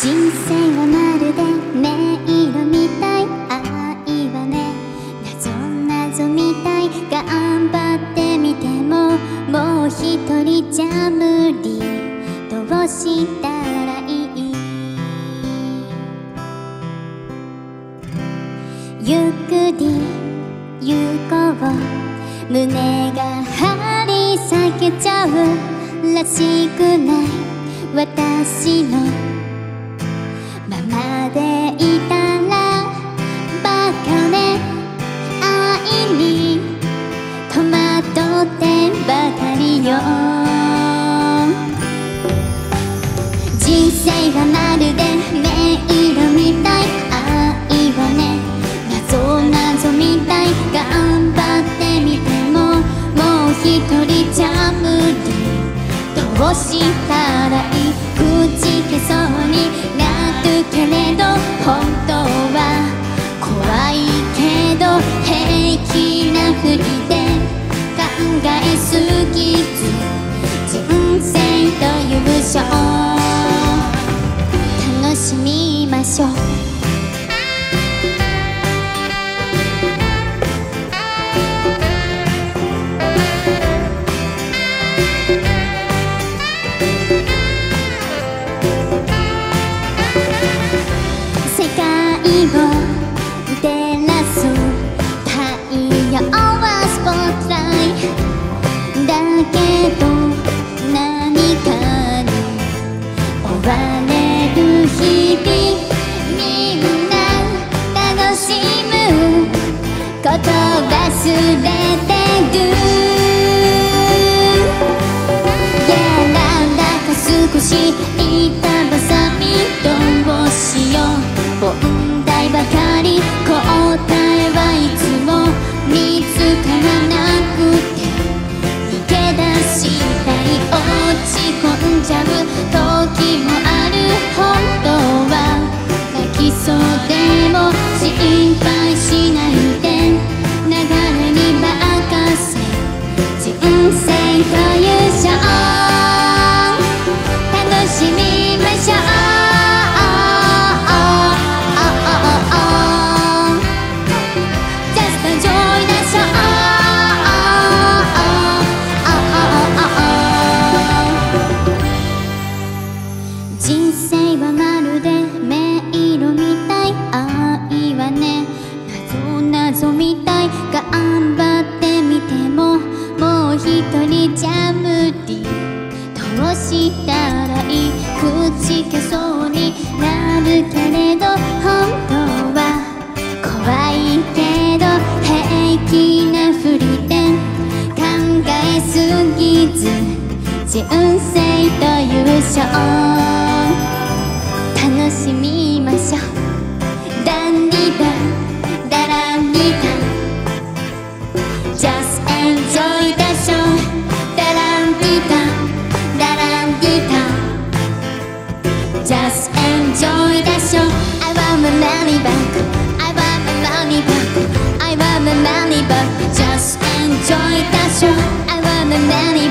人生はまるで音色みたい。愛はね謎謎みたい。頑張ってみてももう一人じゃ無理。どうしたらいい？ゆっくり行こう胸が張り裂けちゃうらしくない。私の愛はまるで迷路みたい。愛はね謎謎みたい。頑張ってみてももう一人じゃ無理どうしたらいい？口消そうになるけれど本当れる日々みんな楽しむこと忘れてるやらなか少し板挟みどうしよう問題ばかり答えは謎謎みたい。頑張ってみてももう一人じゃ無理どう。したらいい。口消そうになるけれど本当は。怖いけど平気なふりで考えすぎず人生という。just enjoy the show. I want my money back. I want my money back. I want my money back. Just enjoy the show. I want my money